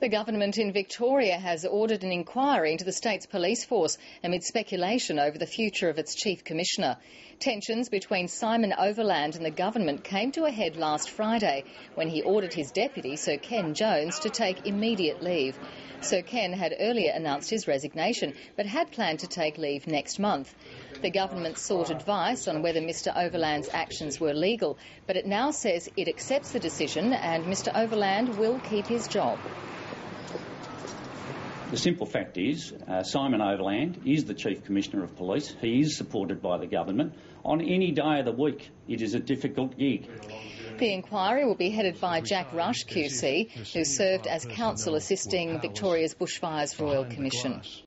The government in Victoria has ordered an inquiry into the state's police force amid speculation over the future of its chief commissioner. Tensions between Simon Overland and the government came to a head last Friday when he ordered his deputy, Sir Ken Jones, to take immediate leave. Sir Ken had earlier announced his resignation but had planned to take leave next month. The government sought advice on whether Mr Overland's actions were legal, but it now says it accepts the decision and Mr Overland will keep his job. The simple fact is, uh, Simon Overland is the Chief Commissioner of Police. He is supported by the government. On any day of the week, it is a difficult gig. The inquiry will be headed by Jack Rush QC, who served as counsel assisting Victoria's Bushfires Royal Commission.